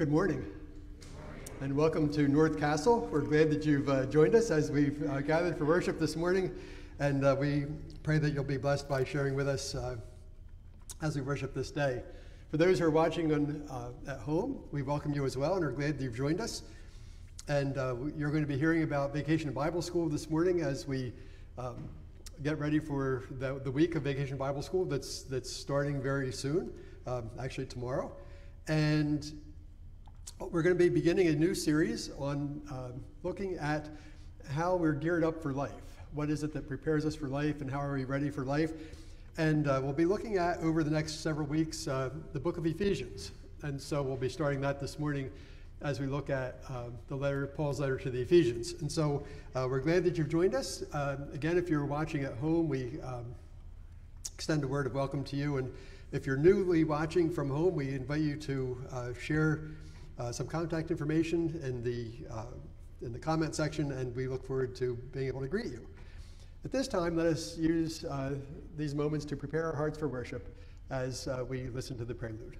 Good morning. And welcome to North Castle. We're glad that you've uh, joined us as we've uh, gathered for worship this morning. And uh, we pray that you'll be blessed by sharing with us uh, as we worship this day. For those who are watching on, uh, at home, we welcome you as well and are glad that you've joined us. And uh, you're going to be hearing about Vacation Bible School this morning as we um, get ready for the, the week of Vacation Bible School that's, that's starting very soon, um, actually tomorrow. And we're going to be beginning a new series on uh, looking at how we're geared up for life. What is it that prepares us for life, and how are we ready for life? And uh, we'll be looking at over the next several weeks uh, the book of Ephesians. And so we'll be starting that this morning as we look at uh, the letter, Paul's letter to the Ephesians. And so uh, we're glad that you've joined us. Uh, again, if you're watching at home, we um, extend a word of welcome to you. And if you're newly watching from home, we invite you to share uh, some contact information in the, uh, in the comment section, and we look forward to being able to greet you. At this time, let us use uh, these moments to prepare our hearts for worship as uh, we listen to the prelude.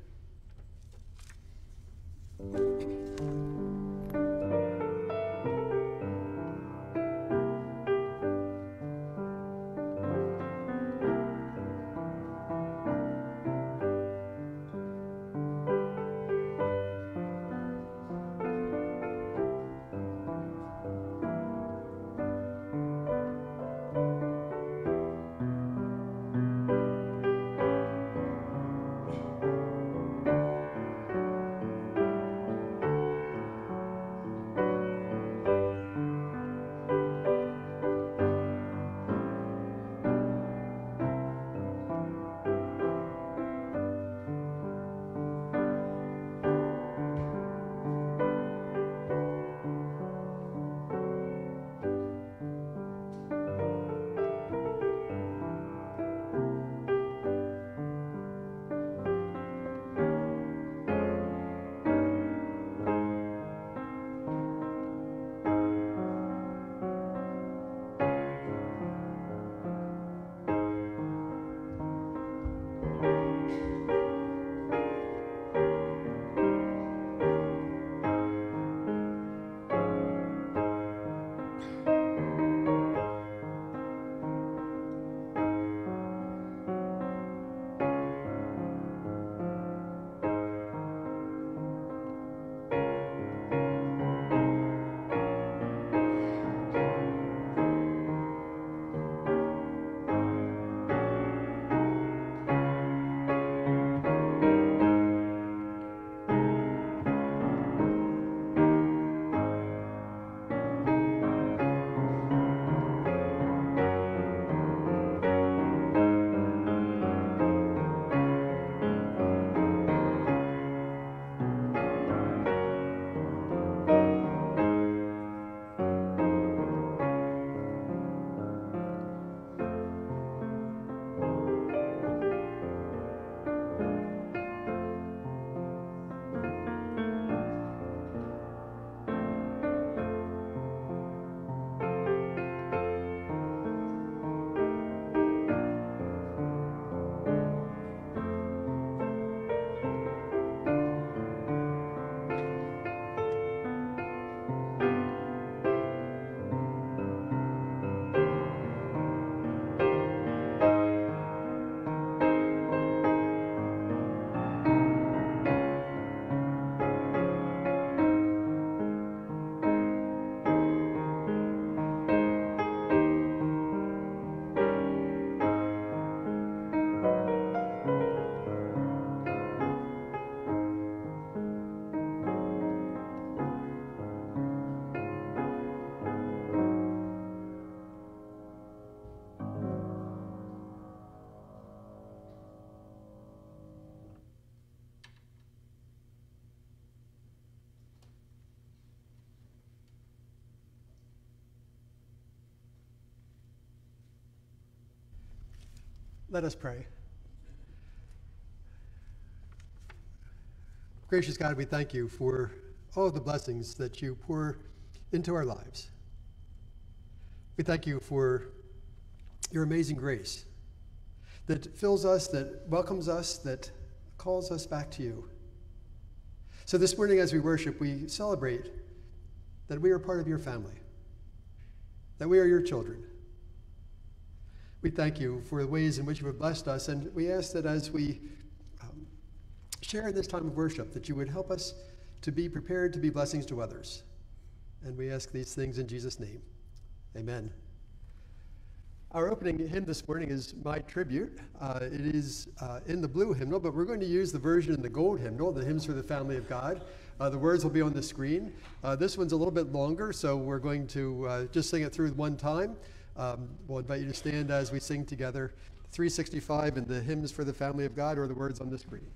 Let us pray. Gracious God, we thank you for all the blessings that you pour into our lives. We thank you for your amazing grace that fills us, that welcomes us, that calls us back to you. So this morning, as we worship, we celebrate that we are part of your family, that we are your children. We thank you for the ways in which you have blessed us, and we ask that as we um, share in this time of worship, that you would help us to be prepared to be blessings to others. And we ask these things in Jesus' name. Amen. Our opening hymn this morning is My Tribute. Uh, it is uh, in the blue hymnal, but we're going to use the version in the gold hymnal, the hymns for the family of God. Uh, the words will be on the screen. Uh, this one's a little bit longer, so we're going to uh, just sing it through one time. Um, we'll invite you to stand as we sing together 365 and the hymns for the family of God or the words on the screen.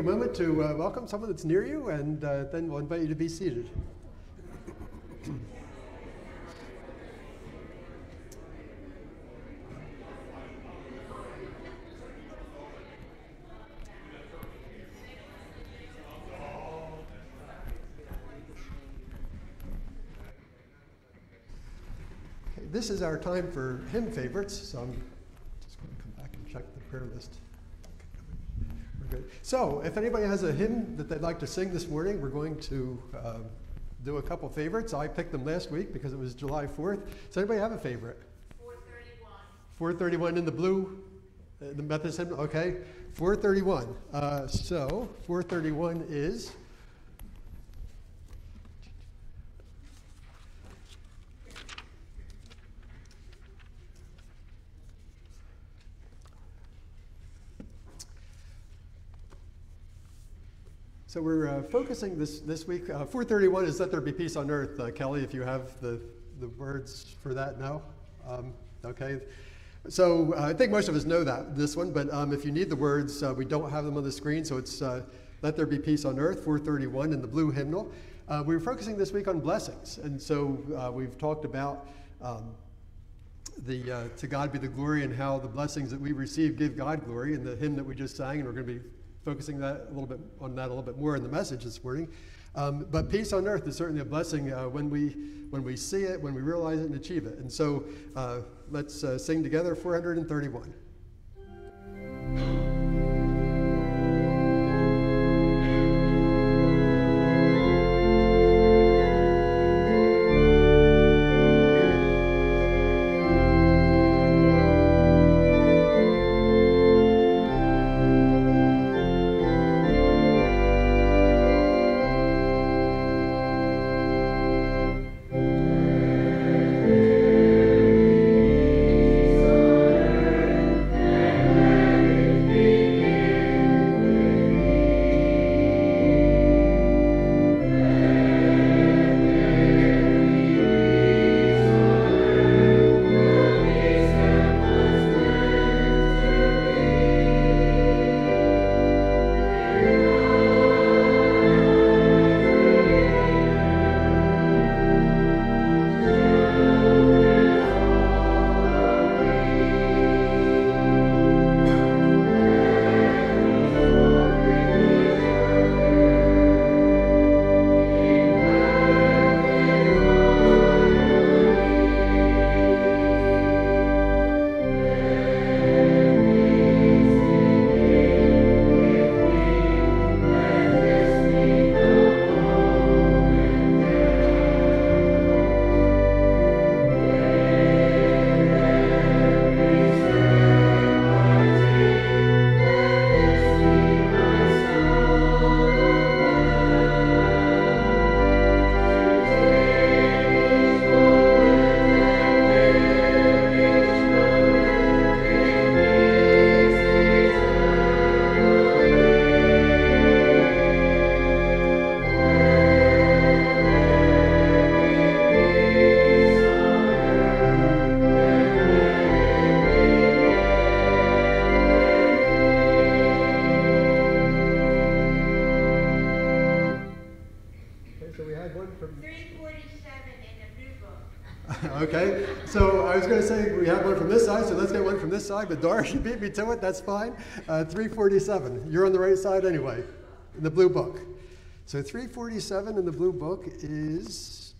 A moment to uh, welcome someone that's near you, and uh, then we'll invite you to be seated. this is our time for hymn favorites, so I'm just going to come back and check the prayer list. So, if anybody has a hymn that they'd like to sing this morning, we're going to uh, do a couple favorites. I picked them last week because it was July 4th. Does anybody have a favorite? 431. 431 in the blue, uh, the Methodist hymn? Okay. 431. Uh, so, 431 is. So we're uh, focusing this, this week. Uh, 431 is Let There Be Peace on Earth. Uh, Kelly, if you have the, the words for that now. Um, okay. So uh, I think most of us know that, this one, but um, if you need the words, uh, we don't have them on the screen. So it's uh, Let There Be Peace on Earth, 431 in the blue hymnal. we are focusing this week on blessings. And so we've talked about um, the To God be the glory and how the blessings that we receive give God glory in the hymn that we just sang. And we're going to be focusing that a little bit on that a little bit more in the message this morning. Um, but peace on earth is certainly a blessing uh, when we when we see it, when we realize it, and achieve it. And so uh, let's uh, sing together 431. Side, but Doris, you beat me to it. That's fine. Uh, 347. You're on the right side anyway, in the blue book. So 347 in the blue book is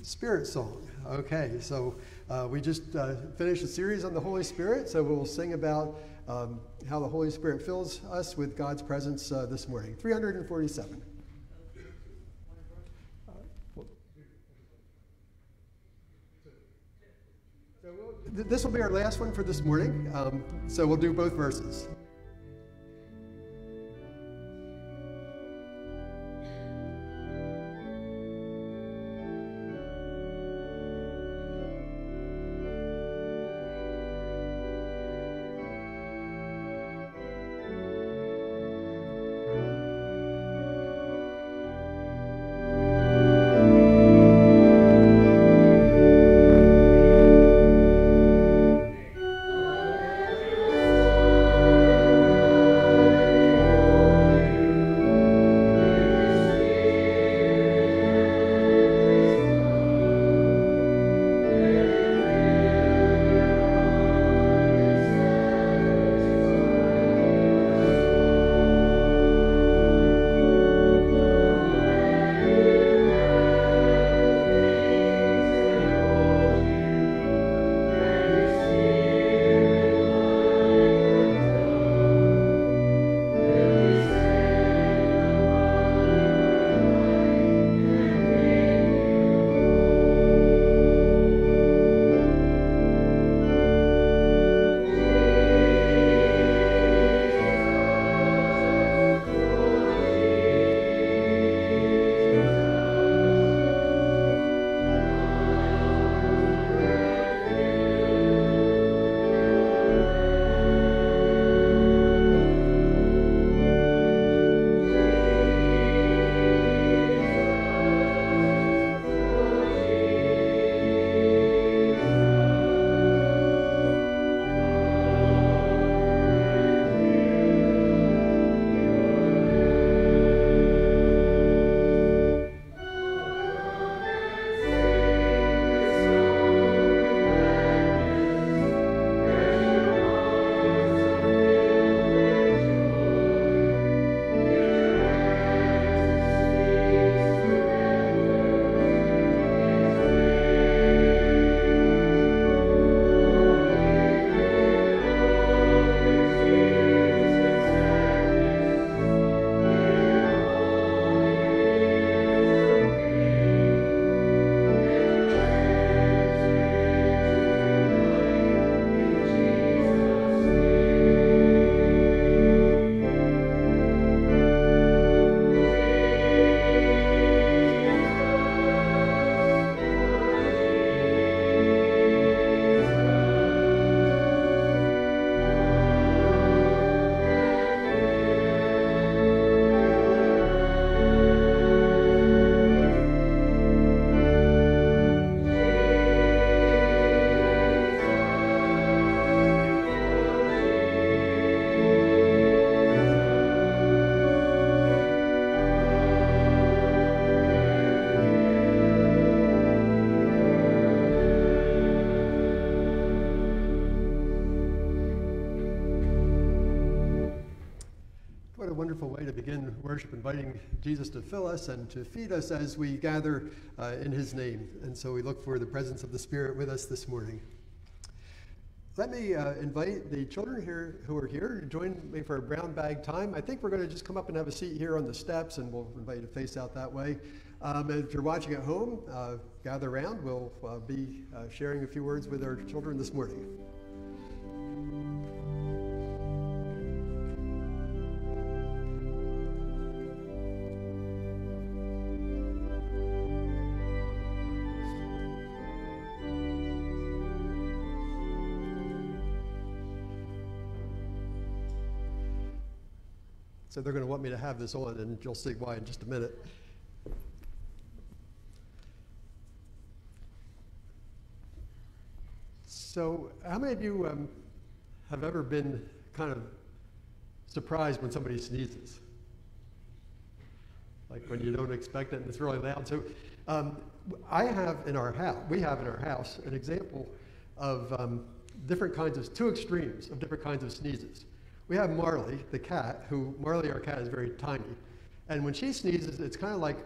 Spirit Song. Okay, so uh, we just uh, finished a series on the Holy Spirit, so we'll sing about um, how the Holy Spirit fills us with God's presence uh, this morning. 347. This will be our last one for this morning. Um, so we'll do both verses. Wonderful way to begin worship, inviting Jesus to fill us and to feed us as we gather uh, in his name. And so we look for the presence of the Spirit with us this morning. Let me uh, invite the children here who are here to join me for a brown bag time. I think we're going to just come up and have a seat here on the steps, and we'll invite you to face out that way. Um, if you're watching at home, uh, gather around. We'll uh, be uh, sharing a few words with our children this morning. So they're going to want me to have this on, and you'll see why in just a minute. So, how many of you um, have ever been kind of surprised when somebody sneezes? Like when you don't expect it and it's really loud. So, um, I have in our house, we have in our house an example of um, different kinds of, two extremes of different kinds of sneezes. We have Marley, the cat, who, Marley, our cat, is very tiny. And when she sneezes, it's kind of like,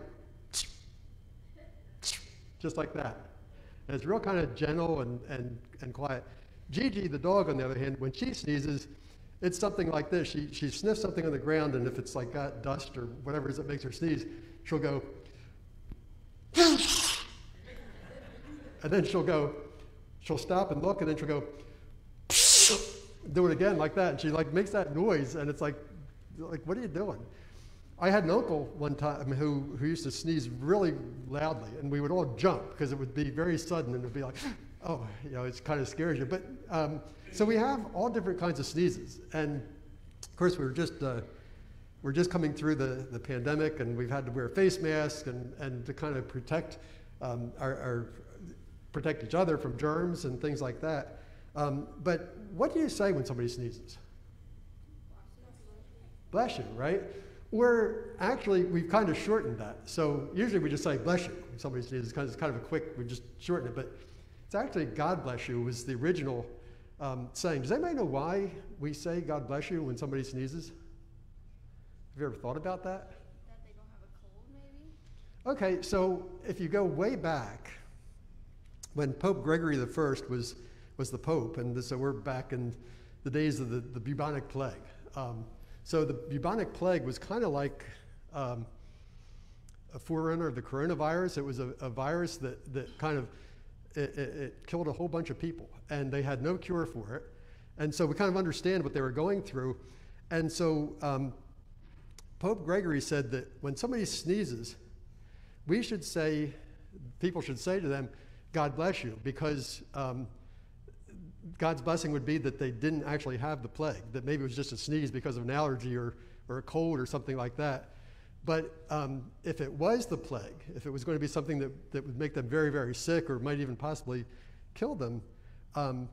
just like that. And it's real kind of gentle and, and, and quiet. Gigi, the dog, on the other hand, when she sneezes, it's something like this. She, she sniffs something on the ground, and if it's like got dust or whatever it is that makes her sneeze, she'll go, and then she'll go, she'll stop and look, and then she'll go, do it again like that. And she like makes that noise, and it's like, like what are you doing? I had an uncle one time who, who used to sneeze really loudly, and we would all jump because it would be very sudden, and it would be like, oh, you know, it kind of scares you. But um, so we have all different kinds of sneezes, and of course we are just uh, we're just coming through the, the pandemic, and we've had to wear face masks and, and to kind of protect um, our, our protect each other from germs and things like that. Um, but what do you say when somebody sneezes? Bless you, right? We're actually, we've kind of shortened that. So usually we just say bless you when somebody sneezes. It's kind of a quick, we just shorten it. But it's actually God bless you was the original um, saying. Does anybody know why we say God bless you when somebody sneezes? Have you ever thought about that? That they don't have a cold, maybe? Okay, so if you go way back, when Pope Gregory the First was was the Pope. And so we're back in the days of the, the bubonic plague. Um, so the bubonic plague was kind of like um, a forerunner of the coronavirus. It was a, a virus that, that kind of it, it, it, killed a whole bunch of people, and they had no cure for it. And so we kind of understand what they were going through. And so um, Pope Gregory said that when somebody sneezes, we should say, people should say to them, God bless you, because um, God's blessing would be that they didn't actually have the plague, that maybe it was just a sneeze because of an allergy or, or a cold or something like that. But um, if it was the plague, if it was going to be something that, that would make them very, very sick or might even possibly kill them, um,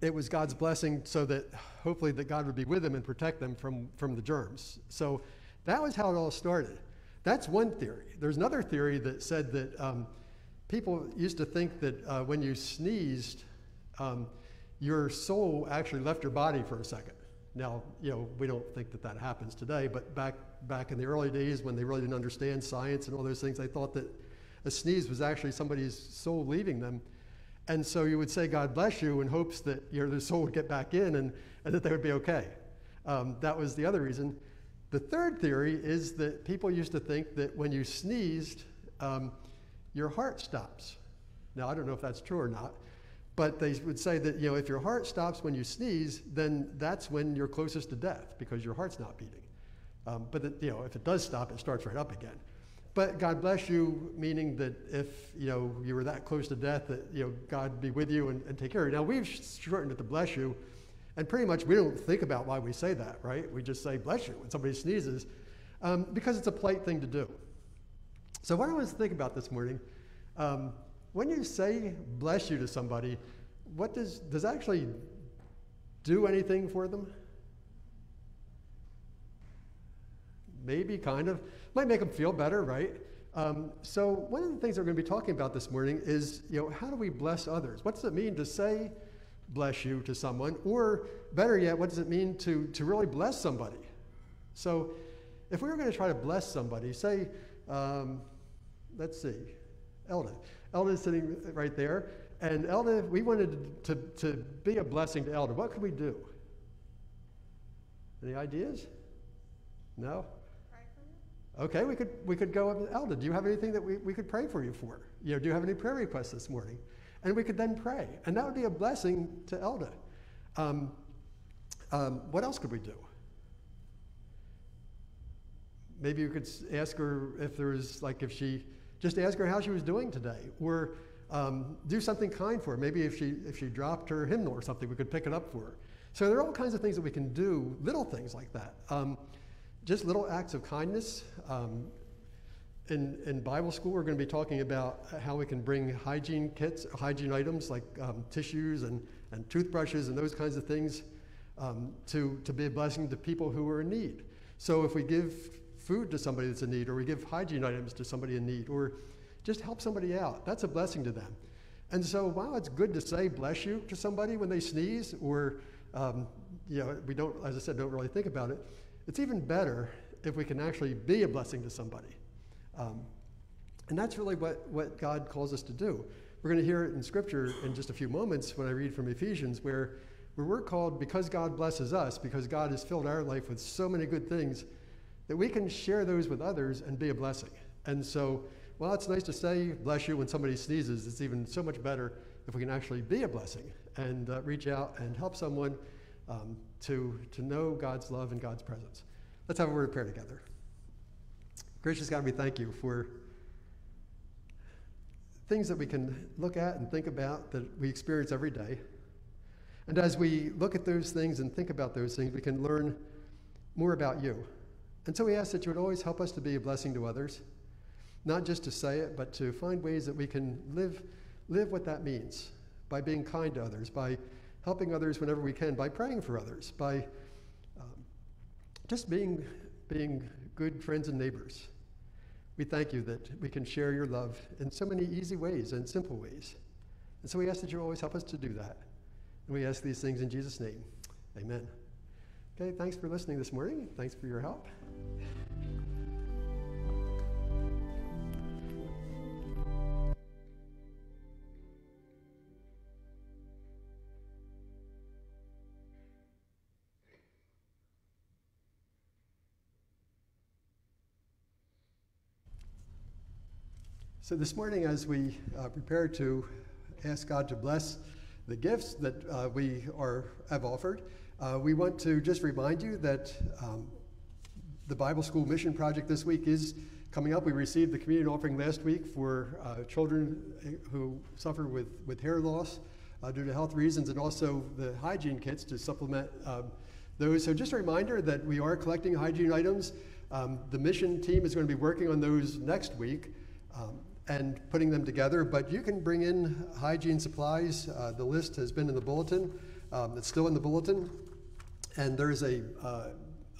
it was God's blessing so that hopefully that God would be with them and protect them from, from the germs. So that was how it all started. That's one theory. There's another theory that said that um, people used to think that uh, when you sneezed, um, your soul actually left your body for a second. Now, you know, we don't think that that happens today, but back, back in the early days when they really didn't understand science and all those things, they thought that a sneeze was actually somebody's soul leaving them. And so you would say, God bless you, in hopes that your the soul would get back in and, and that they would be okay. Um, that was the other reason. The third theory is that people used to think that when you sneezed, um, your heart stops. Now, I don't know if that's true or not, but they would say that you know if your heart stops when you sneeze, then that's when you're closest to death because your heart's not beating. Um, but you know if it does stop, it starts right up again. But God bless you, meaning that if you know you were that close to death, that you know God be with you and, and take care of you. Now we've shortened it to bless you, and pretty much we don't think about why we say that, right? We just say bless you when somebody sneezes, um, because it's a polite thing to do. So what I want to think about this morning. Um, when you say bless you to somebody, what does, does that actually do anything for them? Maybe, kind of. Might make them feel better, right? Um, so one of the things we're going to be talking about this morning is, you know, how do we bless others? What does it mean to say bless you to someone? Or better yet, what does it mean to, to really bless somebody? So if we were going to try to bless somebody, say, um, let's see, Elda. Elda sitting right there. And Elda, we wanted to, to be a blessing to Elda. What could we do? Any ideas? No? Okay, we could, we could go up to Elda. Do you have anything that we, we could pray for you for? You know, do you have any prayer requests this morning? And we could then pray. And that would be a blessing to Elda. Um, um, what else could we do? Maybe you could ask her if there was, like, if she, just ask her how she was doing today. Or um, do something kind for her. Maybe if she, if she dropped her hymnal or something, we could pick it up for her. So there are all kinds of things that we can do, little things like that. Um, just little acts of kindness. Um, in, in Bible school, we're going to be talking about how we can bring hygiene kits, hygiene items like um, tissues and, and toothbrushes and those kinds of things um, to, to be a blessing to people who are in need. So if we give food to somebody that's in need, or we give hygiene items to somebody in need, or just help somebody out, that's a blessing to them. And so while it's good to say bless you to somebody when they sneeze, or um, you know, we don't, as I said, don't really think about it, it's even better if we can actually be a blessing to somebody. Um, and that's really what, what God calls us to do. We're going to hear it in Scripture in just a few moments when I read from Ephesians, where, where we're called, because God blesses us, because God has filled our life with so many good things, that we can share those with others and be a blessing. And so, while it's nice to say bless you when somebody sneezes, it's even so much better if we can actually be a blessing and uh, reach out and help someone um, to, to know God's love and God's presence. Let's have a word of prayer together. Gracious God, we thank you for things that we can look at and think about that we experience every day. And as we look at those things and think about those things, we can learn more about you. And so we ask that you would always help us to be a blessing to others, not just to say it, but to find ways that we can live, live what that means by being kind to others, by helping others whenever we can, by praying for others, by um, just being, being good friends and neighbors. We thank you that we can share your love in so many easy ways and simple ways. And so we ask that you always help us to do that. And we ask these things in Jesus' name. Amen. Okay, thanks for listening this morning. Thanks for your help. So, this morning, as we uh, prepare to ask God to bless the gifts that uh, we are, have offered, uh, we want to just remind you that um, the Bible School Mission Project this week is coming up. We received the communion offering last week for uh, children who suffer with, with hair loss uh, due to health reasons, and also the hygiene kits to supplement um, those. So, just a reminder that we are collecting hygiene items. Um, the mission team is going to be working on those next week. Um, and putting them together. But you can bring in hygiene supplies. Uh, the list has been in the bulletin. Um, it's still in the bulletin. And there's a, uh,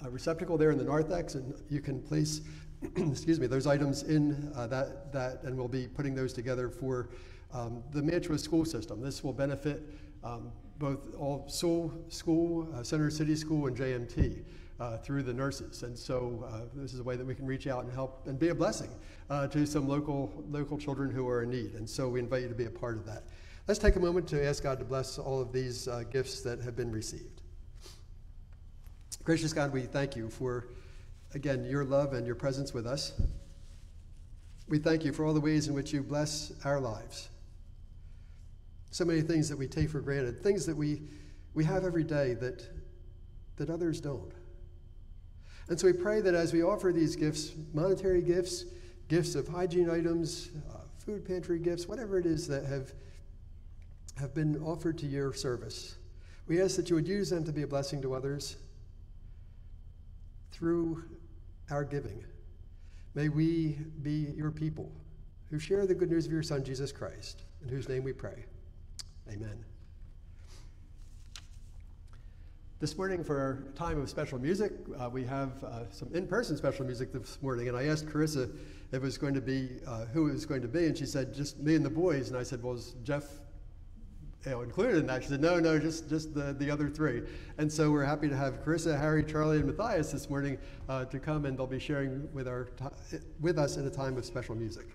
a, receptacle there in the narthex, and you can place, excuse me, those items in uh, that, that, and we'll be putting those together for um, the Mantua school system. This will benefit um, both all Sewell School, uh, Center City School, and JMT uh, through the nurses. And so uh, this is a way that we can reach out and help and be a blessing uh, to some local, local children who are in need. And so we invite you to be a part of that. Let's take a moment to ask God to bless all of these uh, gifts that have been received. Gracious God, we thank you for, again, your love and your presence with us. We thank you for all the ways in which you bless our lives. So many things that we take for granted, things that we, we have every day that, that others don't. And so we pray that as we offer these gifts, monetary gifts, gifts of hygiene items, uh, food pantry gifts, whatever it is that have, have been offered to your service, we ask that you would use them to be a blessing to others through our giving. May we be your people who share the good news of your Son, Jesus Christ, in whose name we pray. Amen. This morning, for our time of special music, uh, we have uh, some in person special music this morning. And I asked Karisa if it was going to be uh, who it was going to be, and she said, just me and the boys. And I said, Well, is Jeff you know, included in that. She said, no, no, just, just the, the other three. And so we're happy to have Karisa, Harry, Charlie, and Matthias this morning uh, to come and they'll be sharing with, our with us in a time of special music.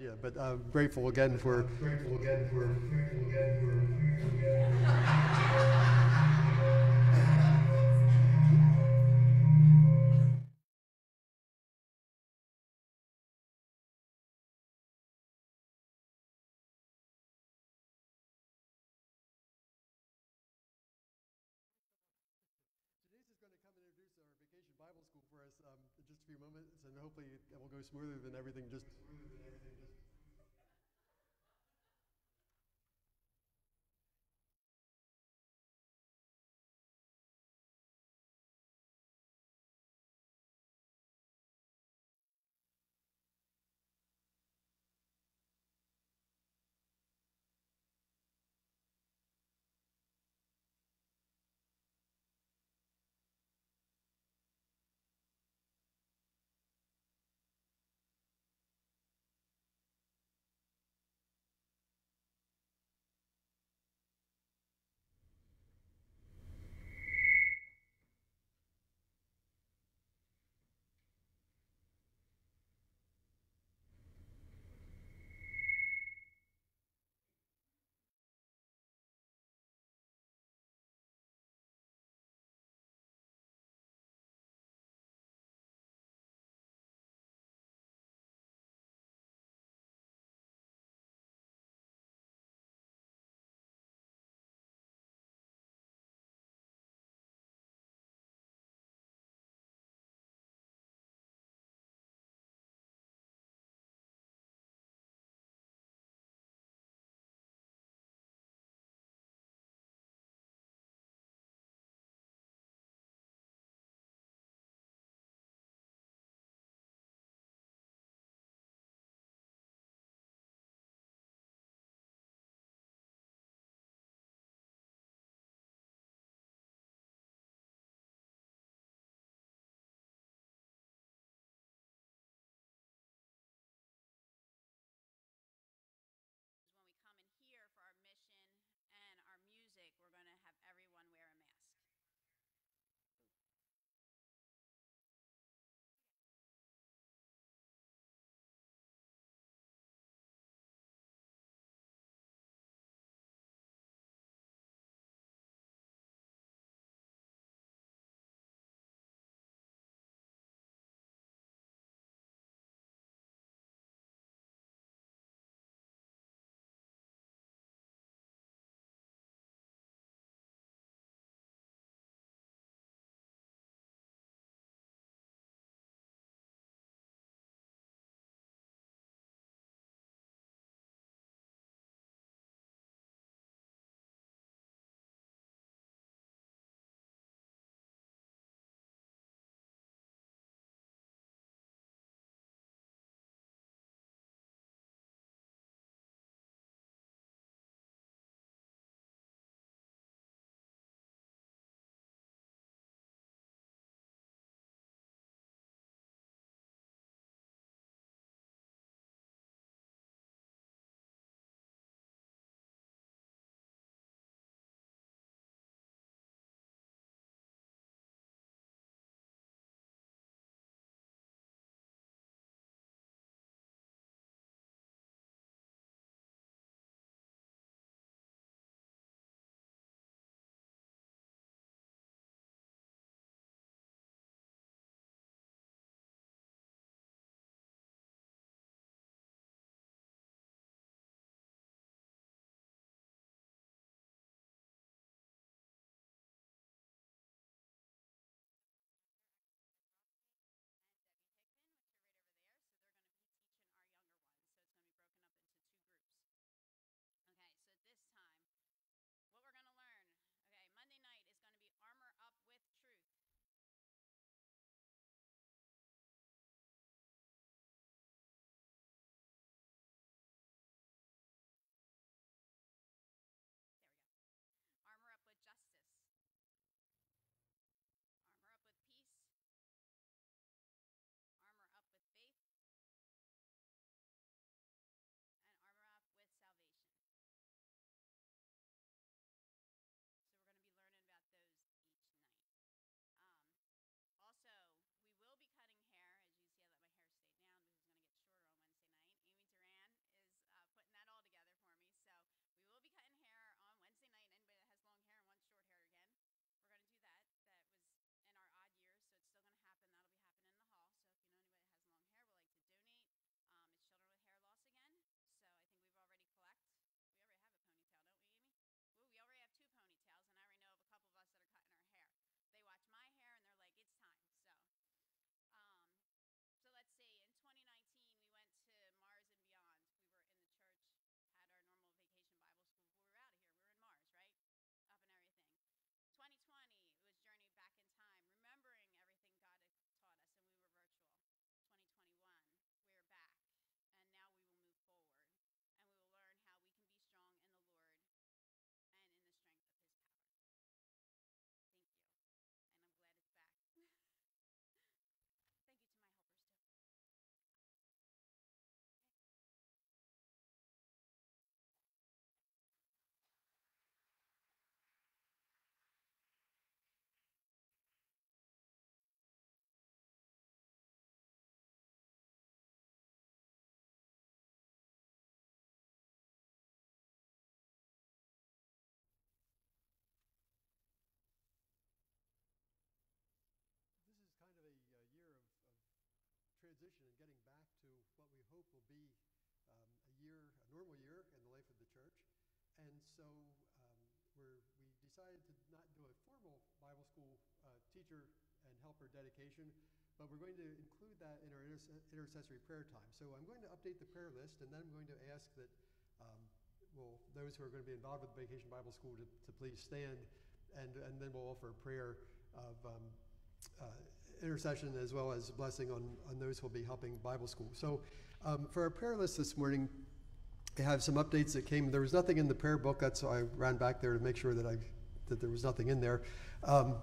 idea, but uh, grateful again for. Grateful again for. Grateful again for. Denise is going to come and introduce our vacation Bible school for us um, in just a few moments, and hopefully it will go smoother than everything just. Transition and getting back to what we hope will be um, a year, a normal year in the life of the church. And so um, we decided to not do a formal Bible school uh, teacher and helper dedication, but we're going to include that in our interce- intercessory prayer time. So I'm going to update the prayer list, and then I'm going to ask that um, well, those who are going to be involved with the Vacation Bible School to, to please stand, and, and then we'll offer a prayer of um, uh, intercession as well as blessing on, on those who will be helping Bible School. So um, for our prayer list this morning, I have some updates that came. There was nothing in the prayer book, that's why I ran back there to make sure that I that there was nothing in there. Um,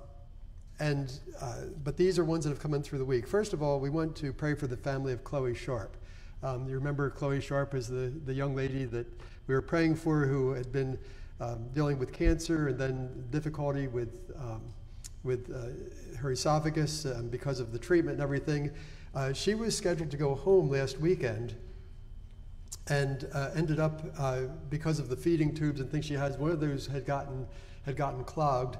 and uh, but these are ones that have come in through the week. First of all, we want to pray for the family of Chloe Sharp. Um, you remember Chloe Sharp is the, the young lady that we were praying for who had been um, dealing with cancer and then difficulty with, um, with uh, her esophagus um, because of the treatment and everything. Uh, she was scheduled to go home last weekend and uh, ended up uh, because of the feeding tubes and things she has one of those had gotten had gotten clogged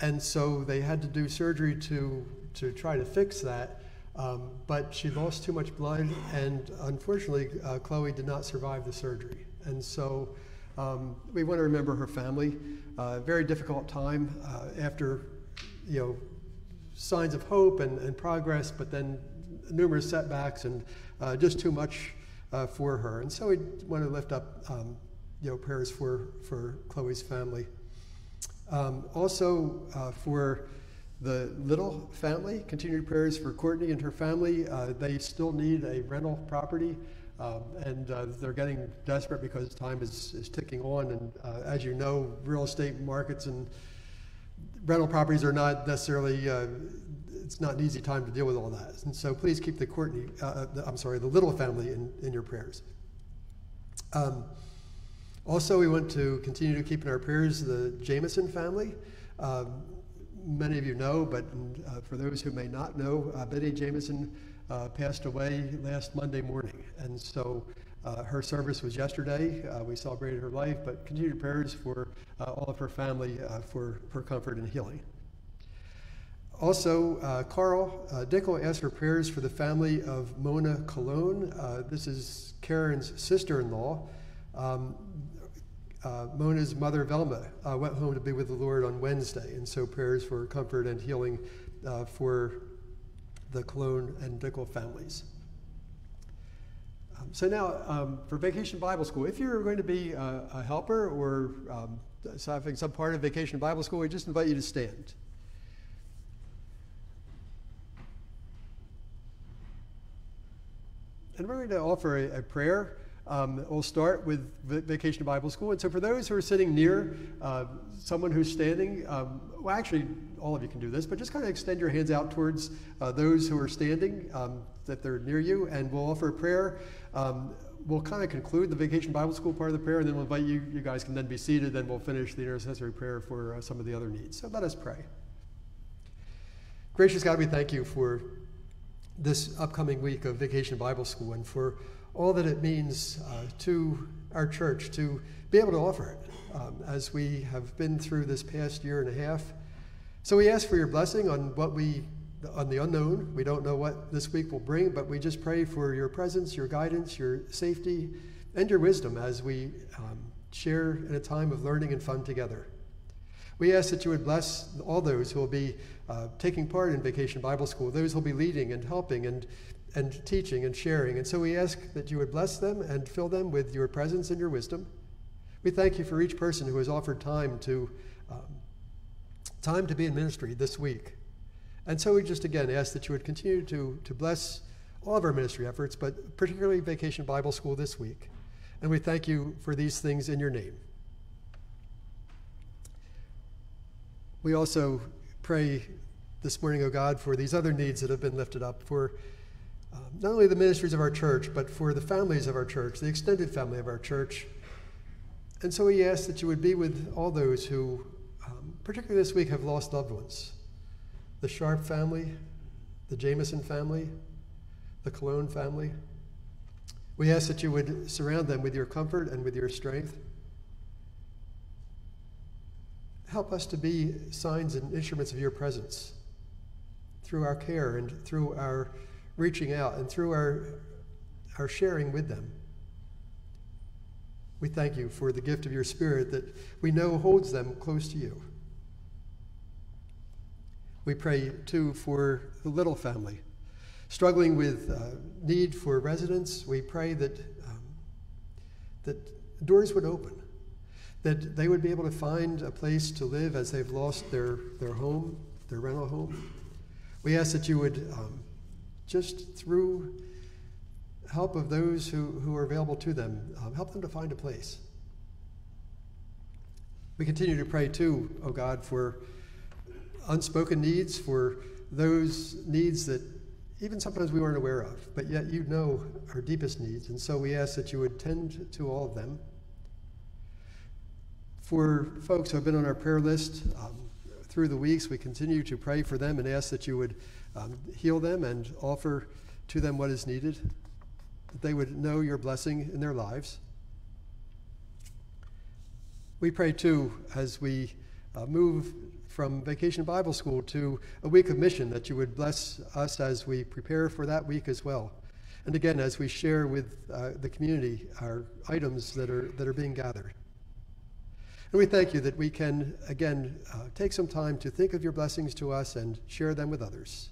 and so they had to do surgery to to try to fix that um, but she lost too much blood, and unfortunately, uh, Chloe did not survive the surgery. And so um, we want to remember her family. Uh, very difficult time uh, after, you know, signs of hope and, and, progress, but then numerous setbacks and uh, just too much uh, for her. And so we want to lift up, um, you know, prayers for, for Chloe's family. Um, also uh, for the Little family, continued prayers for Courtney and her family. Uh, they still need a rental property, um, and uh, they're getting desperate because time is, is ticking on. And uh, as you know, real estate markets and rental properties are not necessarily, uh, it's not an easy time to deal with all that. And so please keep the Courtney, uh, the, I'm sorry, the Little family in, in your prayers. Um, also, we want to continue to keep in our prayers the Jameson family. Um, many of you know, but uh, for those who may not know, uh, Betty Jameson uh, passed away last Monday morning. And so uh, her service was yesterday. Uh, we celebrated her life, but continued prayers for uh, all of her family for her comfort and healing. Also, Carl Dickel asked for prayers for the family of Mona Cologne. this is Karen's sister in law. Um, uh, Mona's mother, Velma, uh, went home to be with the Lord on Wednesday, and so prayers for comfort and healing uh, for the Cologne and Dickel families. So now, um, for Vacation Bible School, if you're going to be a, a helper or um, having some part of Vacation Bible School, we just invite you to stand. And we're going to offer a, a prayer. Um, we'll start with Vacation Bible School. And so, for those who are sitting near uh, someone who's standing, um, well, actually, all of you can do this, but just kind of extend your hands out towards uh, those who are standing, um, that they're near you, and we'll offer a prayer. Um, we'll kind of conclude the Vacation Bible School part of the prayer, and then we'll invite you, you guys can then be seated, then we'll finish the intercessory prayer for uh, some of the other needs. So, let us pray. Gracious God, we thank you for this upcoming week of Vacation Bible School and for all that it means uh, to our church to be able to offer it um, as we have been through this past year and a half. So we ask for your blessing on what we on the unknown. We don't know what this week will bring, but we just pray for your presence, your guidance, your safety, and your wisdom as we um, share in a time of learning and fun together. We ask that you would bless all those who will be uh, taking part in Vacation Bible School, those who will be leading and helping and and teaching and sharing. And so we ask that you would bless them and fill them with your presence and your wisdom. We thank you for each person who has offered time to um, time to be in ministry this week. And so we just again ask that you would continue to, to bless all of our ministry efforts, but particularly Vacation Bible School this week. And we thank you for these things in your name. We also pray this morning, O oh God, for these other needs that have been lifted up, for um, not only the ministries of our church, but for the families of our church, the extended family of our church. And so we ask that you would be with all those who, um, particularly this week, have lost loved ones the Sharp family, the Jameson family, the Cologne family. We ask that you would surround them with your comfort and with your strength. Help us to be signs and instruments of your presence through our care and through our reaching out and through our, our sharing with them. We thank you for the gift of your Spirit that we know holds them close to you. We pray too for the little family struggling with uh, need for residence. We pray that, um, that doors would open, that they would be able to find a place to live as they've lost their, their home, their rental home. We ask that you would um, just through help of those who, who are available to them, um, help them to find a place. We continue to pray too, oh God, for unspoken needs, for those needs that even sometimes we weren't aware of, but yet you know our deepest needs. And so we ask that you would tend to all of them. For folks who have been on our prayer list um, through the weeks, we continue to pray for them and ask that you would um, heal them and offer to them what is needed, that they would know your blessing in their lives. We pray too as we uh, move from Vacation Bible School to a week of mission, that you would bless us as we prepare for that week as well. And again, as we share with uh, the community our items that are, that are being gathered. And we thank you that we can, again, uh, take some time to think of your blessings to us and share them with others.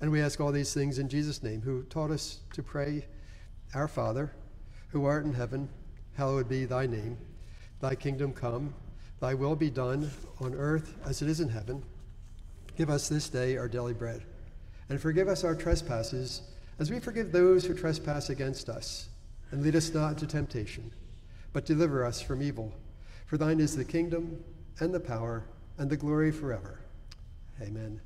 And we ask all these things in Jesus' name, who taught us to pray, Our Father, who art in heaven, hallowed be thy name. Thy kingdom come. Thy will be done on earth as it is in heaven. Give us this day our daily bread, and forgive us our trespasses as we forgive those who trespass against us. And lead us not into temptation, but deliver us from evil. For thine is the kingdom, and the power, and the glory forever. Amen.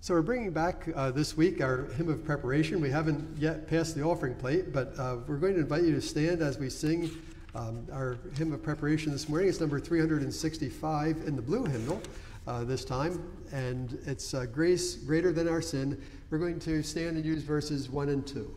So we're bringing back uh, this week our hymn of preparation. We haven't yet passed the offering plate, but uh, we're going to invite you to stand as we sing um, our hymn of preparation this morning is number 365 in the blue hymnal uh, this time, and it's uh, Grace Greater Than Our Sin. We're going to stand and use verses 1 and 2.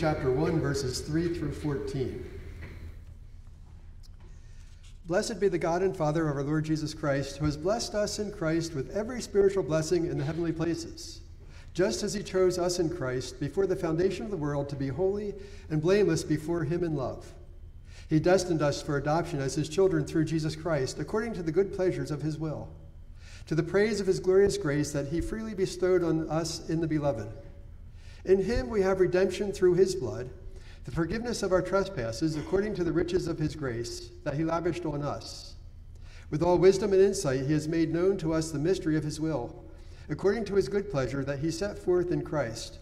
Chapter 1, verses 3 through 14. Blessed be the God and Father of our Lord Jesus Christ, who has blessed us in Christ with every spiritual blessing in the heavenly places, just as he chose us in Christ before the foundation of the world to be holy and blameless before him in love. He destined us for adoption as his children through Jesus Christ, according to the good pleasures of his will, to the praise of his glorious grace that he freely bestowed on us in the beloved. In him we have redemption through his blood, the forgiveness of our trespasses, according to the riches of his grace that he lavished on us. With all wisdom and insight, he has made known to us the mystery of his will, according to his good pleasure that he set forth in Christ,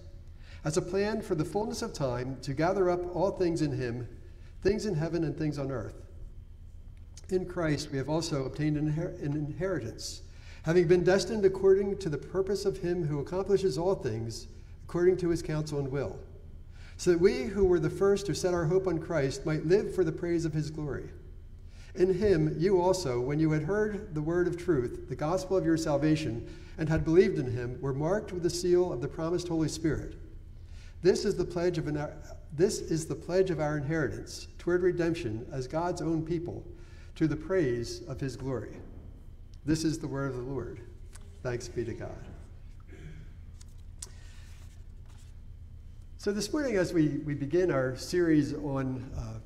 as a plan for the fullness of time to gather up all things in him, things in heaven and things on earth. In Christ we have also obtained an inher- an inheritance, having been destined according to the purpose of him who accomplishes all things according to his counsel and will, so that we who were the first to set our hope on Christ might live for the praise of his glory. In him you also, when you had heard the word of truth, the gospel of your salvation, and had believed in him, were marked with the seal of the promised Holy Spirit. This is the pledge of an, this is the pledge of our inheritance toward redemption as God's own people, to the praise of his glory. This is the word of the Lord. Thanks be to God. So, this morning, as we, we begin our series on uh,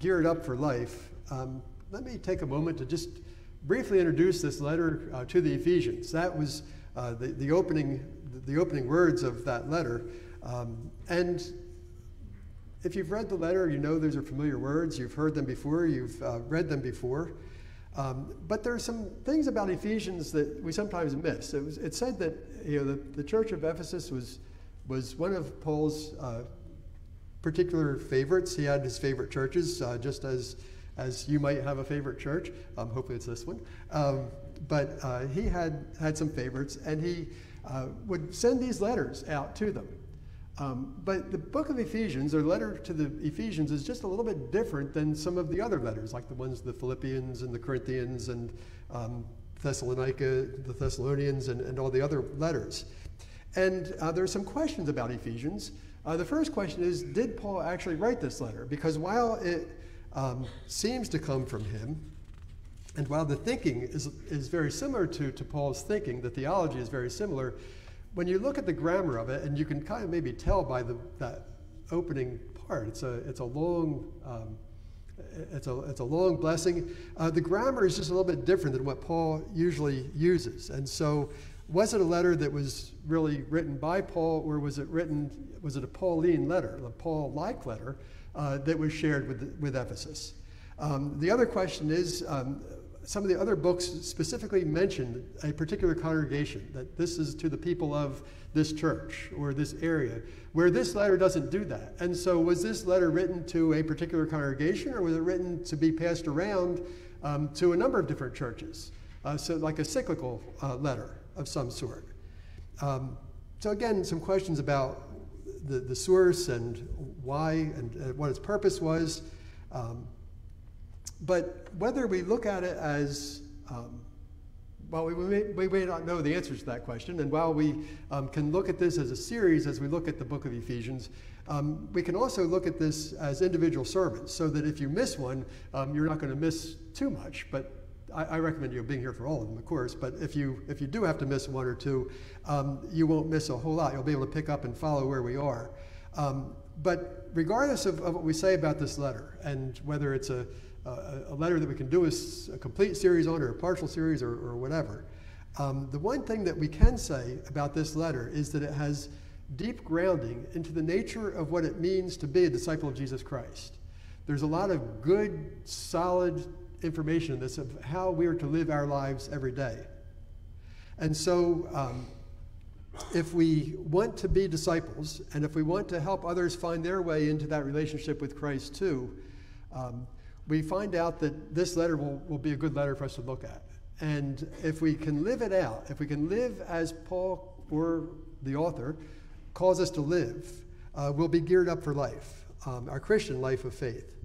Geared Up for Life, um, let me take a moment to just briefly introduce this letter uh, to the Ephesians. That was uh, the, the, opening, the opening words of that letter. Um, and if you've read the letter, you know those are familiar words. You've heard them before, you've uh, read them before. Um, but there are some things about Ephesians that we sometimes miss. It, was, it said that you know, the, the church of Ephesus was was one of Paul's uh, particular favorites. He had his favorite churches, uh, just as as you might have a favorite church. Um, hopefully, it's this one. Um, but uh, he had had some favorites, and he uh, would send these letters out to them. Um, but the book of Ephesians, or letter to the Ephesians, is just a little bit different than some of the other letters, like the ones the Philippians and the Corinthians and um, Thessalonica, the Thessalonians, and, and all the other letters. And uh, there are some questions about Ephesians. Uh, the first question is Did Paul actually write this letter? Because while it um, seems to come from him, and while the thinking is, is very similar to, to Paul's thinking, the theology is very similar, when you look at the grammar of it, and you can kind of maybe tell by the, that opening part, it's a, it's a long. Um, it's a, it's a long blessing. Uh, the grammar is just a little bit different than what Paul usually uses. And so was it a letter that was really written by Paul, or was it written, was it a Pauline letter, a Paul like letter uh, that was shared with, with Ephesus? Um, the other question is um, some of the other books specifically mention a particular congregation, that this is to the people of this church or this area, where this letter doesn't do that. And so, was this letter written to a particular congregation, or was it written to be passed around um, to a number of different churches? Uh, so, like a cyclical uh, letter of some sort. Um, so again, some questions about the, the source and why and uh, what its purpose was. Um, but whether we look at it as, um, well, we may, we may, not know the answers to that question, and while we um, can look at this as a series as we look at the book of Ephesians, um, we can also look at this as individual sermons, so that if you miss one, um, you're not going to miss too much, but I, I, recommend you being here for all of them, of course, but if you, if you do have to miss one or two, um, you won't miss a whole lot. You'll be able to pick up and follow where we are. Um, but regardless of, of, what we say about this letter, and whether it's a, a, a, letter that we can do a, a complete series on or a partial series or, or whatever, um, the one thing that we can say about this letter is that it has deep grounding into the nature of what it means to be a disciple of Jesus Christ. There's a lot of good, solid information in this of how we are to live our lives every day. And so, um, if we want to be disciples and if we want to help others find their way into that relationship with Christ too, um, we find out that this letter will, will be a good letter for us to look at. And if we can live it out, if we can live as Paul or the author calls us to live, uh, we'll be geared up for life, um, our Christian life of faith.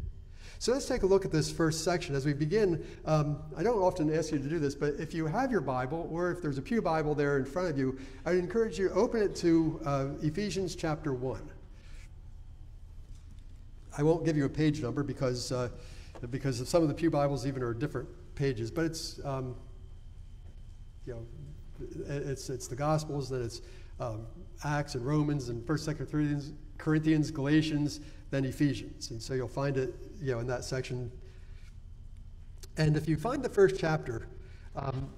So let's take a look at this first section. As we begin, um, I don't often ask you to do this, but if you have your Bible or if there's a Pew Bible there in front of you, I'd encourage you to open it to uh, Ephesians chapter 1. I won't give you a page number because, uh, because some of the Pew Bibles even are different pages, but it's, um, you know, it's, it's the Gospels, that it's um, Acts and Romans and 1st, 2nd, Corinthians, Galatians, then Ephesians. And so you'll find it, you know, in that section. And if you find the first chapter um,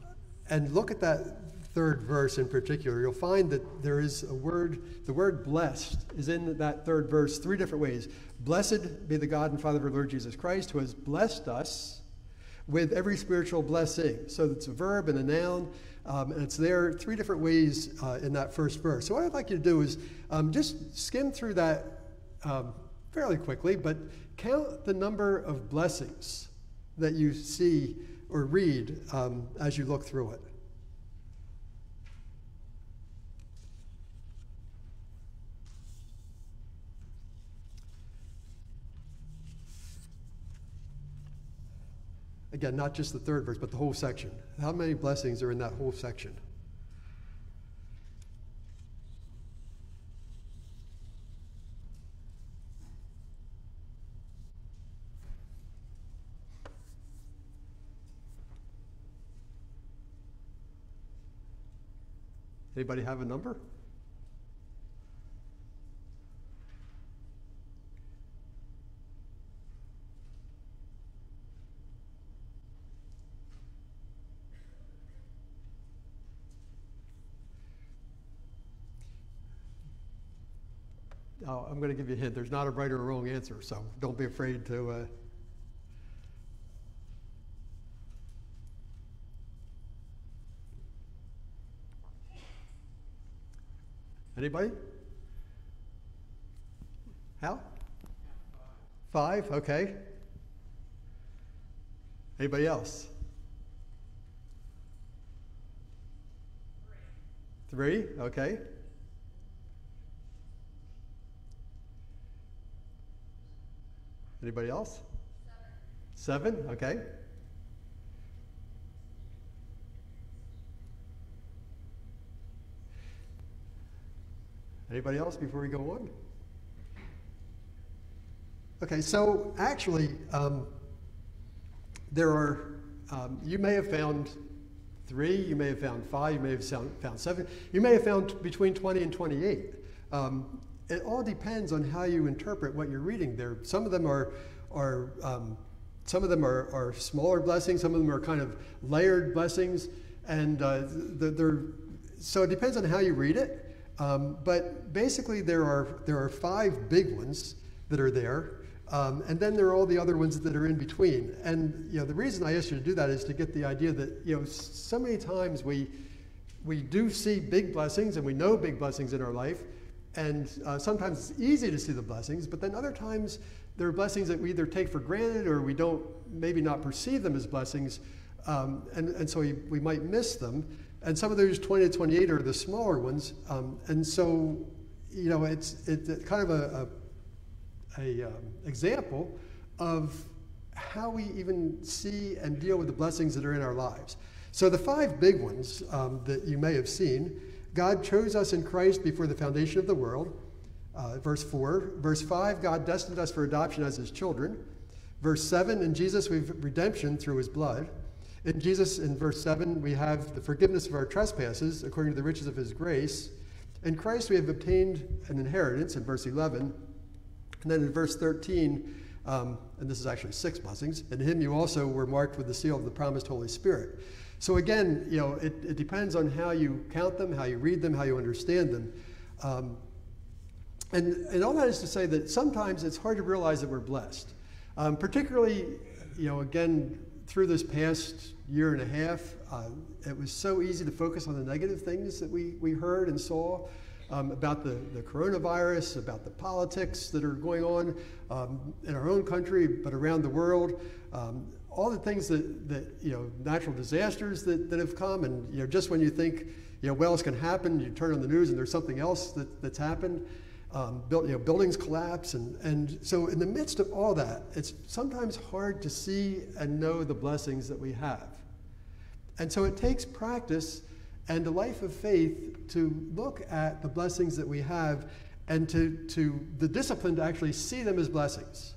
and look at that third verse in particular, you'll find that there is a word, the word blessed is in that third verse three different ways. Blessed be the God and Father of our Lord Jesus Christ, who has blessed us with every spiritual blessing. So it's a verb and a noun, um, and it's there three different ways uh, in that first verse. So what I'd like you to do is um, just skim through that um, fairly quickly, but count the number of blessings that you see or read um, as you look through it. Again, not just the third verse, but the whole section. How many blessings are in that whole section? Anybody have a number? Oh, I'm going to give you a hint. There's not a right or wrong answer, so don't be afraid to. Uh... Anybody? How? Five, okay. Anybody else? Three, okay. Anybody else? Seven. Seven? Okay. Anybody else before we go on? Okay, so actually, um, there are, um, you may have found three, you may have found five, you may have found, seven, you may have found between 20 and 28. Um, it all depends on how you interpret what you're reading there. Some of them are, are um, some of them are, are smaller blessings, some of them are kind of layered blessings, and uh, they're, so it depends on how you read it. Um, but basically, there are, there are five big ones that are there. Um, and then there are all the other ones that are in between. And you know, the reason I asked you to do that is to get the idea that you know, so many times we, we do see big blessings and we know big blessings in our life. And uh, sometimes it's easy to see the blessings, but then other times there are blessings that we either take for granted or we don't maybe not perceive them as blessings. Um, and, and so we, we might miss them. And some of those 20 to 28 are the smaller ones. Um, and so, you know, it's, it's kind of a, a, a um, example of how we even see and deal with the blessings that are in our lives. So the five big ones um, that you may have seen, God chose us in Christ before the foundation of the world. Uh, verse 4. Verse 5, God destined us for adoption as his children. Verse 7, in Jesus we've redemption through his blood. In Jesus, in verse 7, we have the forgiveness of our trespasses according to the riches of his grace. In Christ, we have obtained an inheritance in verse 11. And then in verse 13, um, and this is actually six blessings, in him you also were marked with the seal of the promised Holy Spirit. So again, you know, it, it depends on how you count them, how you read them, how you understand them. Um, and, and all that is to say that sometimes it's hard to realize that we're blessed. Um, particularly, you know, again, through this past year and a half, uh, it was so easy to focus on the negative things that we, we heard and saw um, about the, the coronavirus, about the politics that are going on um, in our own country, but around the world. Um, all the things that, that, you know, natural disasters that, that have come, and, you know, just when you think, you know, well, it's going to happen, you turn on the news and there's something else that, that's happened. Um, you know, buildings collapse. And, and so, in the midst of all that, it's sometimes hard to see and know the blessings that we have. And so, it takes practice and a life of faith to look at the blessings that we have and to, to the discipline to actually see them as blessings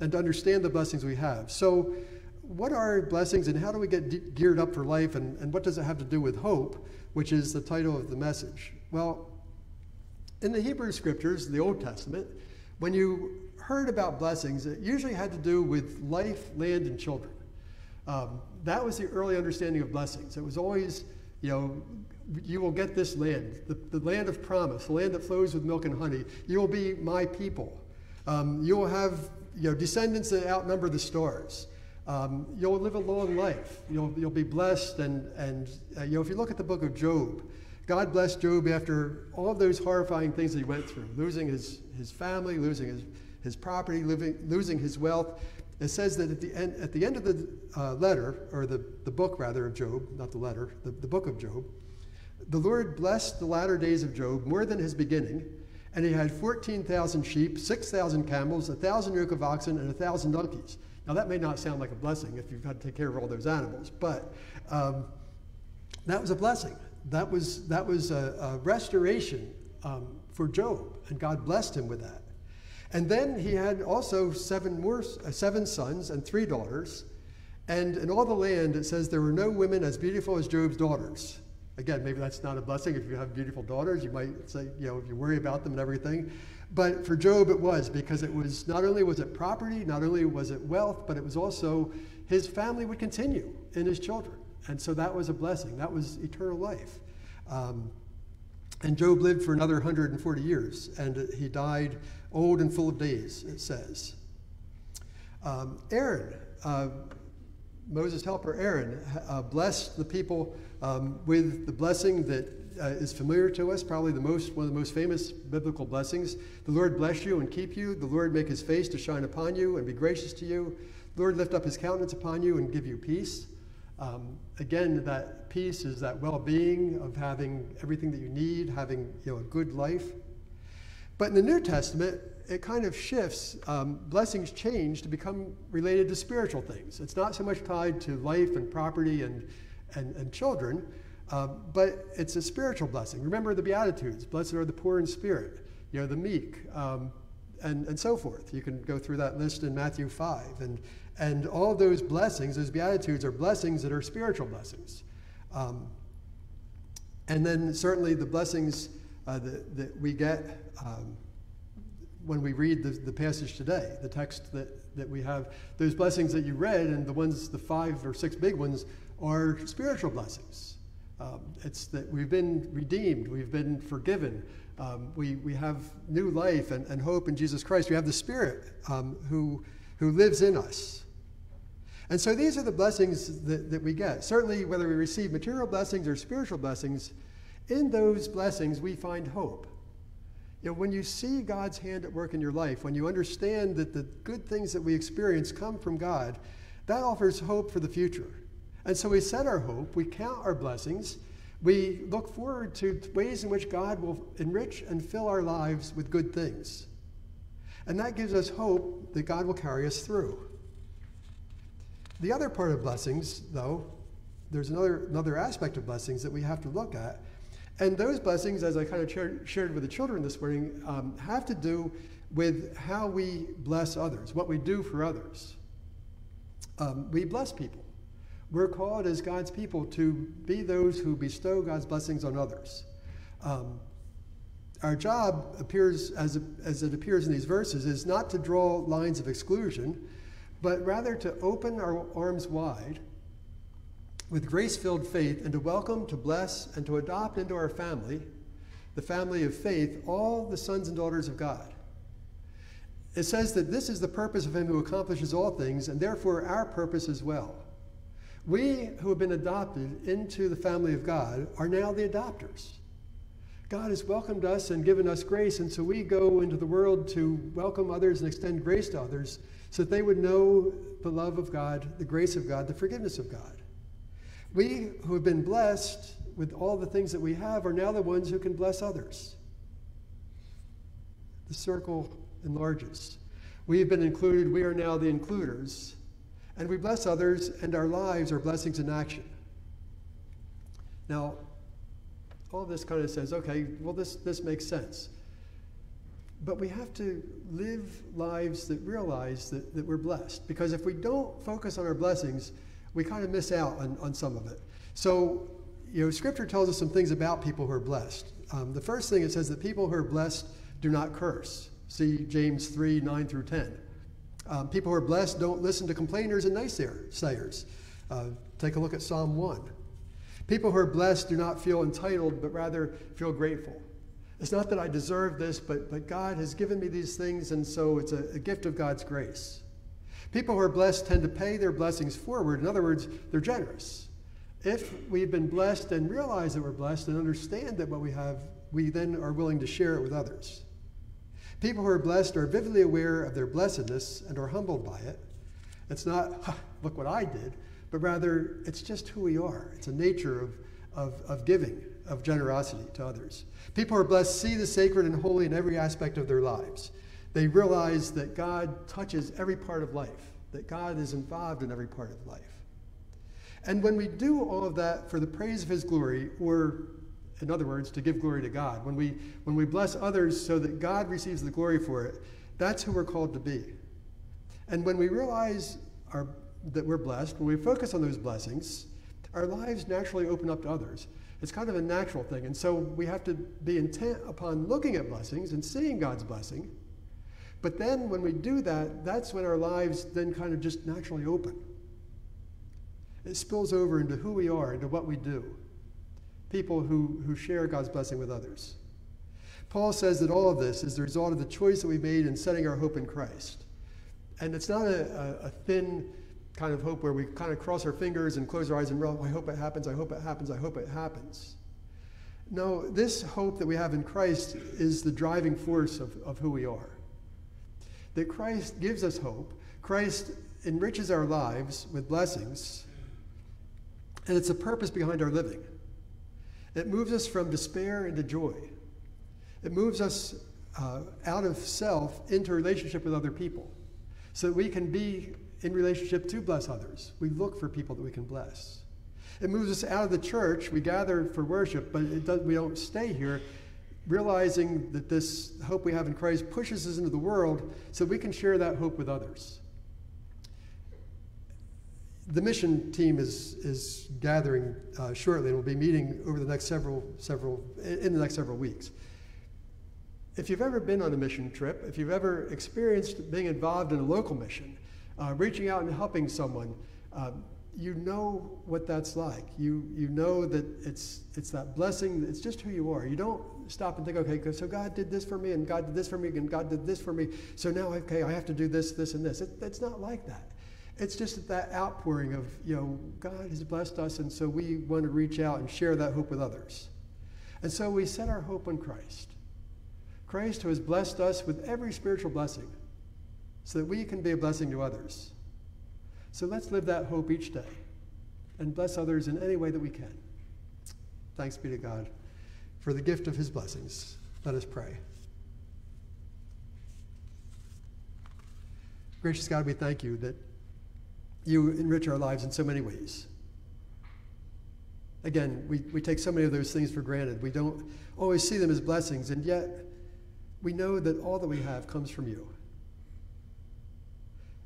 and to understand the blessings we have. So, what are blessings and how do we get geared up for life and, and what does it have to do with hope, which is the title of the message? Well, In the Hebrew scriptures, the Old Testament, when you heard about blessings, it usually had to do with life, land, and children. Um, that was the early understanding of blessings. It was always, you know, you will get this land, the, the land of promise, the land that flows with milk and honey. You will be my people. Um, you will have you know, descendants that outnumber the stars. Um, you'll live a long life. You'll, you'll be blessed. And, and uh, you know, if you look at the book of Job, God blessed Job after all those horrifying things that he went through losing his, his family, losing his, his property, living, losing his wealth. It says that at the end, at the end of the uh, letter, or the, the book rather of Job, not the letter, the, the book of Job, the Lord blessed the latter days of Job more than his beginning, and he had 14,000 sheep, 6,000 camels, 1,000 yoke of oxen, and 1,000 donkeys. Now, that may not sound like a blessing if you've got to take care of all those animals, but um, that was a blessing. That was, that was a, a restoration um, for Job, and God blessed him with that. And then he had also seven more, uh, seven sons and three daughters. And in all the land, it says there were no women as beautiful as Job's daughters. Again, maybe that's not a blessing. If you have beautiful daughters, you might say, you know, if you worry about them and everything. But for Job, it was because it was not only was it property, not only was it wealth, but it was also his family would continue in his children. And so that was a blessing. That was eternal life. Um, and Job lived for another 140 years, and he died old and full of days, it says. Um, Aaron, uh, Moses' helper Aaron, uh, blessed the people um, with the blessing that uh, is familiar to us, probably the most, one of the most famous biblical blessings. The Lord bless you and keep you. The Lord make his face to shine upon you and be gracious to you. The Lord lift up his countenance upon you and give you peace. Um, again, that peace is that well-being of having everything that you need, having you know a good life. But in the New Testament, it kind of shifts. Um, blessings change to become related to spiritual things. It's not so much tied to life and property and and, and children, uh, but it's a spiritual blessing. Remember the Beatitudes: blessed are the poor in spirit, you know, the meek. Um, and, and so forth. You can go through that list in Matthew 5. And, and all those blessings, those Beatitudes, are blessings that are spiritual blessings. Um, and then certainly the blessings uh, that, that we get um, when we read the, the passage today, the text that, that we have, those blessings that you read, and the ones, the five or six big ones, are spiritual blessings. Um, it's that we've been redeemed, we've been forgiven, um, we, we have new life and, and hope in Jesus Christ. We have the Spirit um, who, who lives in us. And so these are the blessings that, that we get. Certainly, whether we receive material blessings or spiritual blessings, in those blessings we find hope. You know, when you see God's hand at work in your life, when you understand that the good things that we experience come from God, that offers hope for the future. And so we set our hope, we count our blessings, we look forward to ways in which God will enrich and fill our lives with good things. And that gives us hope that God will carry us through. The other part of blessings, though, there's another, another aspect of blessings that we have to look at. And those blessings, as I kind of shared with the children this morning, um, have to do with how we bless others, what we do for others. Um, we bless people. We're called as God's people to be those who bestow God's blessings on others. Um, our job appears, as, as it appears in these verses, is not to draw lines of exclusion, but rather to open our arms wide with grace filled faith and to welcome, to bless, and to adopt into our family, the family of faith, all the sons and daughters of God. It says that this is the purpose of Him who accomplishes all things, and therefore our purpose as well. We who have been adopted into the family of God are now the adopters. God has welcomed us and given us grace, and so we go into the world to welcome others and extend grace to others so that they would know the love of God, the grace of God, the forgiveness of God. We who have been blessed with all the things that we have are now the ones who can bless others. The circle enlarges. We have been included, we are now the includers and we bless others, and our lives are blessings in action. Now, all this kind of says, okay, well, this, this makes sense. But we have to live lives that realize that, that we're blessed. Because if we don't focus on our blessings, we kind of miss out on, on some of it. So, you know, Scripture tells us some things about people who are blessed. Um, the first thing it says that people who are blessed do not curse. See James 3 9 through 10. Um, people who are blessed don't listen to complainers and naysayers. Uh, take a look at Psalm 1. People who are blessed do not feel entitled, but rather feel grateful. It's not that I deserve this, but, but God has given me these things, and so it's a, a gift of God's grace. People who are blessed tend to pay their blessings forward. In other words, they're generous. If we've been blessed and realize that we're blessed and understand that what we have, we then are willing to share it with others. People who are blessed are vividly aware of their blessedness and are humbled by it. It's not, look what I did, but rather it's just who we are. It's a nature of, of, of giving, of generosity to others. People who are blessed see the sacred and holy in every aspect of their lives. They realize that God touches every part of life, that God is involved in every part of life. And when we do all of that for the praise of his glory, or in other words, to give glory to God. When we, when we bless others so that God receives the glory for it, that's who we're called to be. And when we realize our, that we're blessed, when we focus on those blessings, our lives naturally open up to others. It's kind of a natural thing. And so we have to be intent upon looking at blessings and seeing God's blessing. But then when we do that, that's when our lives then kind of just naturally open. It spills over into who we are, into what we do people who, who share God's blessing with others. Paul says that all of this is the result of the choice that we made in setting our hope in Christ. And it's not a, a, a thin kind of hope where we kind of cross our fingers and close our eyes and, well, I hope it happens, I hope it happens, I hope it happens. No, this hope that we have in Christ is the driving force of, of who we are. That Christ gives us hope, Christ enriches our lives with blessings, and it's a purpose behind our living. It moves us from despair into joy. It moves us uh, out of self into relationship with other people so that we can be in relationship to bless others. We look for people that we can bless. It moves us out of the church. We gather for worship, but does, we don't stay here, realizing that this hope we have in Christ pushes us into the world so we can share that hope with others the mission team is, is gathering uh, shortly and will be meeting over the next several, several, in the next several weeks. If you've ever been on a mission trip, if you've ever experienced being involved in a local mission, uh, reaching out and helping someone, uh, you know what that's like. You, you know that it's, it's that blessing, it's just who you are. You don't stop and think, okay, so God did this for me, and God did this for me, and God did this for me, so now, okay, I have to do this, this, and this. It, it's not like that it's just that outpouring of, you know, God has blessed us, and so we want to reach out and share that hope with others. And so we set our hope on Christ. Christ who has blessed us with every spiritual blessing so that we can be a blessing to others. So let's live that hope each day and bless others in any way that we can. Thanks be to God for the gift of his blessings. Let us pray. Gracious God, we thank you that you enrich our lives in so many ways. Again, we, we take so many of those things for granted. We don't always see them as blessings, and yet we know that all that we have comes from you.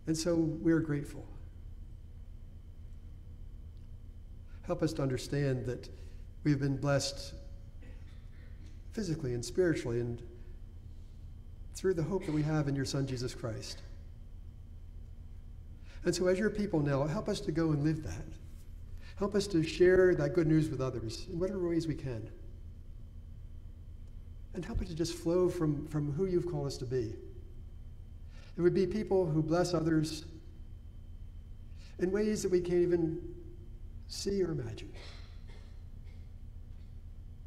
And so we're grateful. Help us to understand that we've been blessed physically and spiritually and through the hope that we have in your Son, Jesus Christ. And so, as your people now, help us to go and live that. Help us to share that good news with others in whatever ways we can. And help it to just flow from, from who you've called us to be. It would be people who bless others in ways that we can't even see or imagine.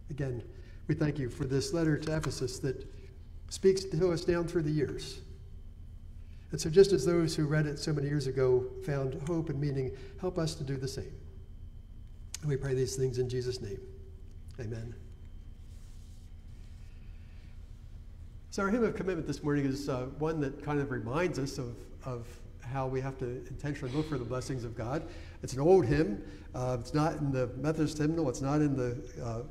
Again, we thank you for this letter to Ephesus that speaks to us down through the years. And so, just as those who read it so many years ago found hope and meaning, help us to do the same. And we pray these things in Jesus' name. Amen. So, our hymn of commitment this morning is uh, one that kind of reminds us of, of how we have to intentionally look for the blessings of God. It's an old hymn. Uh, it's not in the Methodist hymnal, it's not in the uh,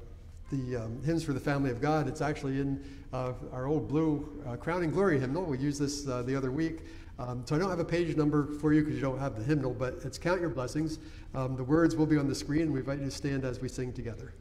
the um, hymns for the family of God. It's actually in uh, our old blue uh, Crowning Glory hymnal. We used this uh, the other week. Um, so I don't have a page number for you because you don't have the hymnal, but it's Count Your Blessings. Um, the words will be on the screen. And we invite you to stand as we sing together.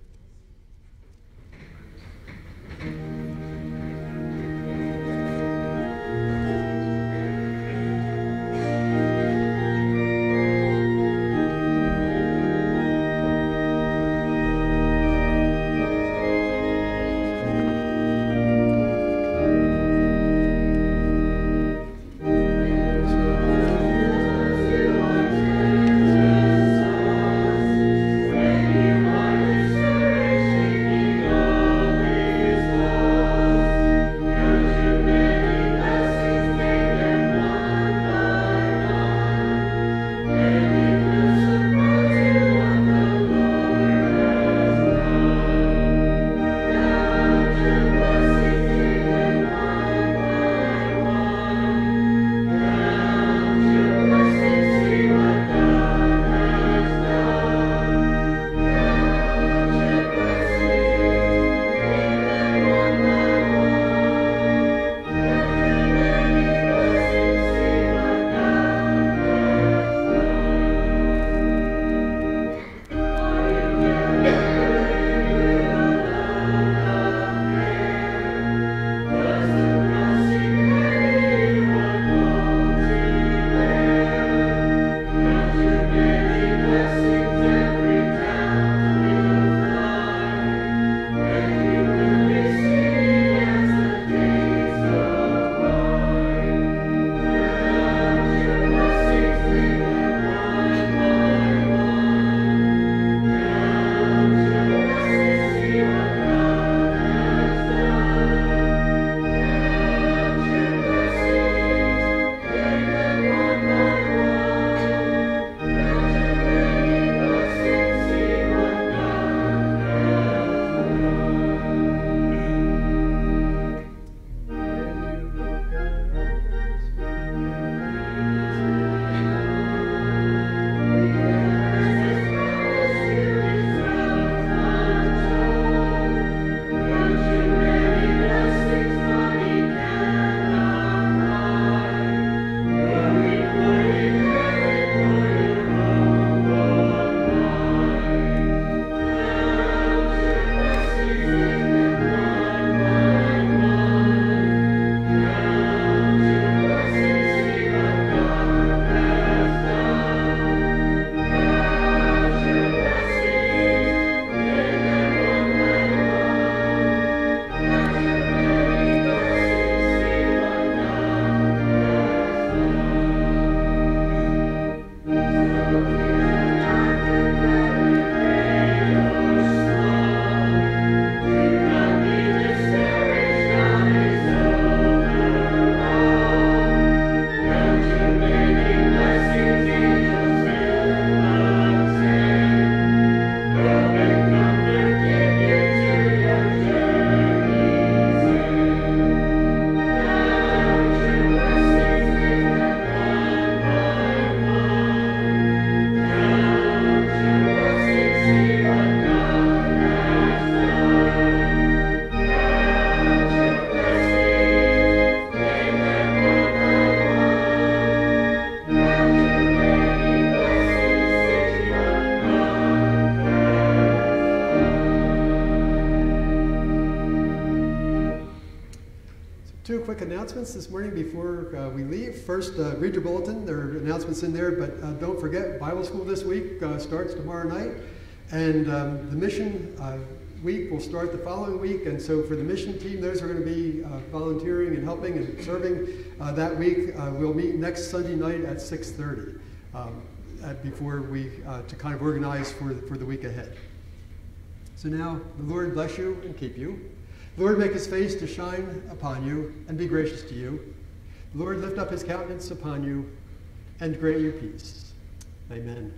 Announcements this morning before uh, we leave. First, uh, read your bulletin. There are announcements in there, but uh, don't forget Bible school this week uh, starts tomorrow night, and um, the mission uh, week will start the following week. And so, for the mission team, those are going to be volunteering and helping and serving that week. We'll meet next Sunday night at 6:30 um, before we to kind of organize for for the week ahead. So now, the Lord bless you and keep you. Lord make his face to shine upon you and be gracious to you. Lord lift up his countenance upon you and grant you peace. Amen.